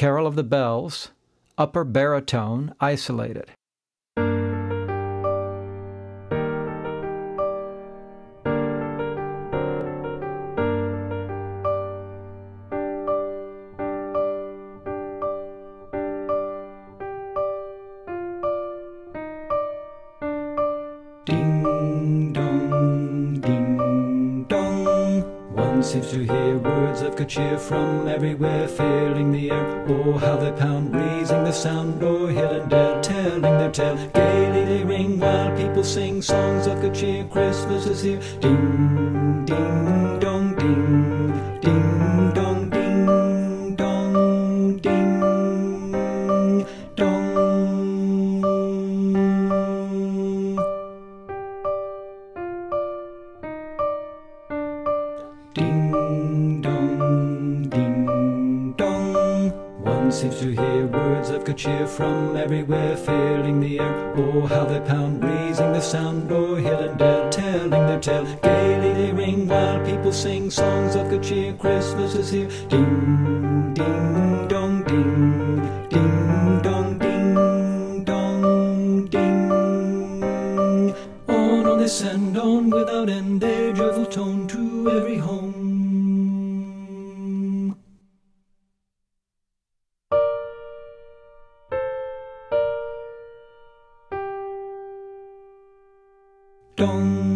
Carol of the Bells, upper baritone, isolated. Seems to hear words of good cheer from everywhere, filling the air. Oh, how they pound, raising the sound o'er hill and dale, telling their tale. Gaily they ring while people sing songs of good cheer. Christmas is here. Ding, ding One seems to hear words of good cheer from everywhere, filling the air. Oh, how they pound, raising the sound oh, o'er hill and dale, telling their tale. Gaily they ring while people sing songs of good cheer. Christmas is here. Ding, ding dong, ding, ding dong, ding dong, ding. On, on they send on without end their joyful tone to every home. Dong.